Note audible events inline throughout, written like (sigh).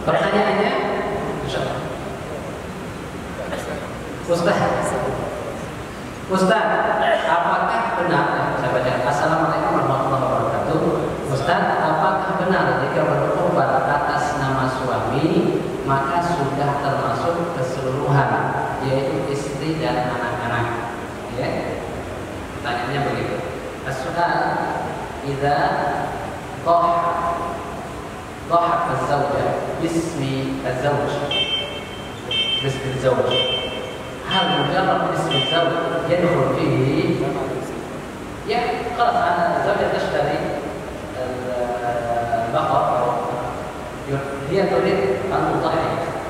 Pertanyaannya, Ustaz, Ustaz, apakah benar? Saya baca. Assalamualaikum warahmatullahi wabarakatuh. Ustaz, apakah benar jika berkorban atas nama suami maka sudah termasuk keseluruhan yaitu istri dan anak-anak. Ya, pertanyaannya begitu. Ustaz Ida idza dhahab Ustaz باسم الزوج. باسم الزوج. هل مجرد اسم الزوج يدخل فيه يعني خلاص أنا الزوجه تشتري البقر هي تريد أن تضحي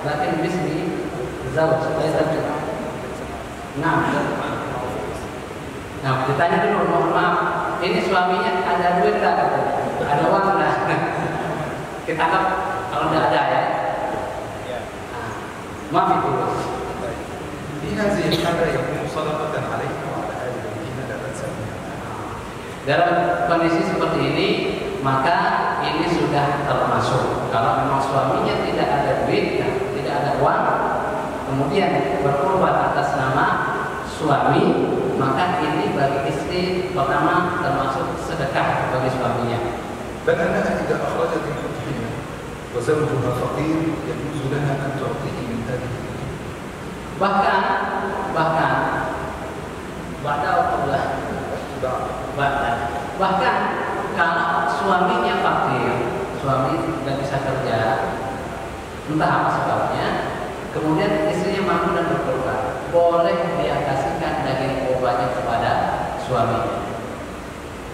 لكن باسم الزوج ليس بجد نعم. نعم. ditanya dulu mohon ini suaminya ada duit tak ada uang kita anggap kalau tidak ada ya. Ah, maaf itu. Ah. Dalam kondisi seperti ini, maka ini sudah termasuk. Kalau memang suaminya tidak ada duit, ya, tidak ada uang, kemudian berkorban atas nama suami, maka ini bagi istri pertama termasuk sedekah bagi suaminya. Dan anda tidak jadi. وزوجها فقير يجوز لها أن تعطيه من هذه الأضحية. Bahkan bahkan badal Allah بعد bahkan bahkan kalau suaminya fakir, suami tidak bisa kerja, entah apa sebabnya, kemudian istrinya mampu dan berkorban, boleh dia kasihkan daging korbannya kepada suami.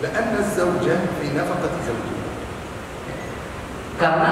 لأن الزوجة في نفقة زوجها Karena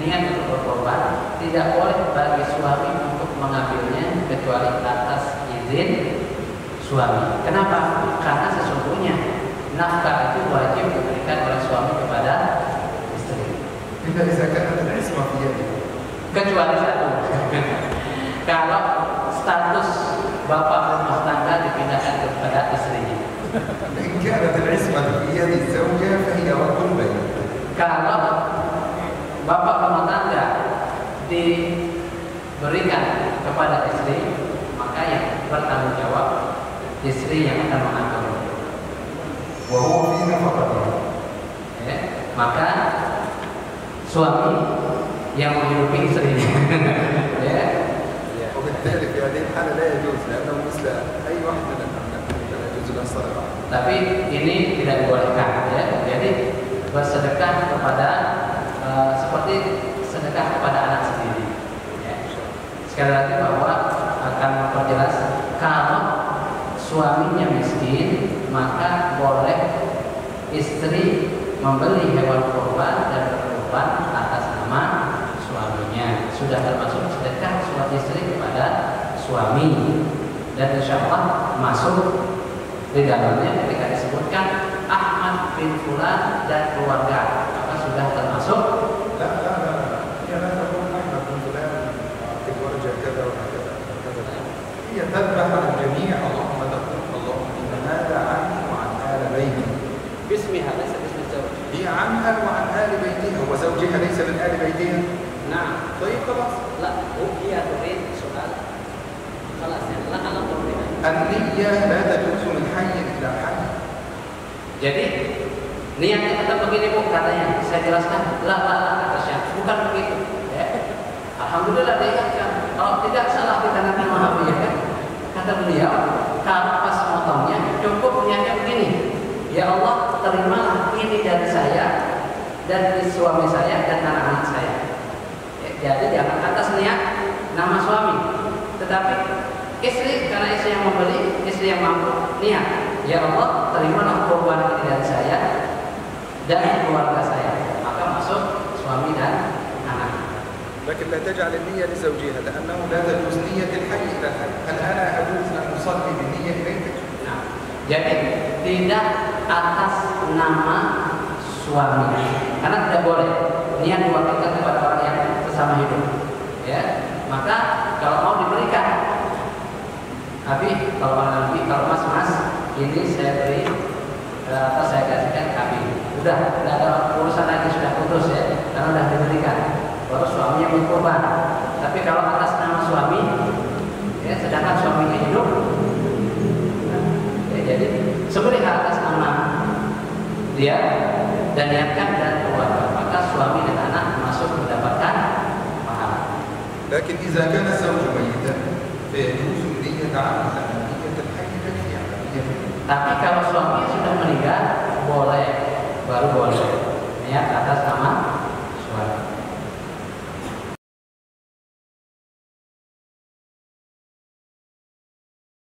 niat untuk berkorban tidak boleh bagi suami untuk mengambilnya kecuali atas izin suami. Kenapa? Karena sesungguhnya nafkah itu wajib diberikan oleh suami kepada istri. Tidak bisa karena Kecuali satu. (laughs) Kalau status bapak rumah tangga dipindahkan kepada istrinya. Kalau bapak rumah tangga diberikan kepada istri, maka yang bertanggung jawab istri yang akan mengatur. وهو في نفقتها Ya, maka suami yang menghidupi istrinya. (laughs) ya. وبالتالي في هذه الحالة لا يجوز لأنه مثل أي واحد من الأبناء فلا يجوز له الصدقة Tapi ini tidak dibolehkan ya. Jadi bersedekah kepada eh, seperti sedekah kepada anak sendiri. Ya. Sekali lagi bahwa akan memperjelas kalau suaminya miskin maka boleh istri membeli hewan kurban dan berkorban atas nama suaminya. Sudah termasuk sedekah suami istri kepada suami dan insya Allah masuk di dalamnya هي تذبح عن الجميع اللهم تقول اللهم إن هذا عني وعن آل بيتي باسمها ليس باسم الزوج هي عنها وعن آل بيتها وزوجها ليس من آل بيتها نعم طيب خلاص لا هي تريد سؤال خلاص يعني لا أنا تريد النية لا تجوز من حي إلى حي Jadi niatnya tetap begini bu katanya. Saya jelaskan, lah lah lah kata Syekh. Bukan begitu. Ya. Alhamdulillah diingatkan. Kalau tidak salah kita nanti memahami ya kan. Kata beliau, pas motongnya cukup niatnya begini. Ya Allah, terimalah ini dari saya dan suami saya dan anak-anak saya. Ya, jadi jangan atas niat nama suami, tetapi istri karena istri yang membeli, istri yang mampu niat. Ya Allah, terimalah تجعل النية لزوجها لأنه لا تجوز نية الحي إلى الحي هل أنا أجوز أن أصلي بالنية إليك؟ Nah, jadi tidak atas nama suami, karena tidak boleh niat diwakilkan kepada orang yang sesama hidup. Ya, maka kalau mau diberikan, Abi, kalau Nabi, kalau Mas Mas, ini saya beri eh, atau saya kasihkan Abi. Udah, tidak ada urusan lagi sudah putus ya, karena sudah diberikan. korban. Tapi kalau atas nama suami, ya, sedangkan suaminya hidup, ya, jadi sembelih atas nama dia dan niatkan dan keluar. Maka suami dan anak masuk mendapatkan pahala. Lakin jika kana zawj mayyitan, fa Tapi kalau suami sudah meninggal, boleh baru boleh niat atas nama suami.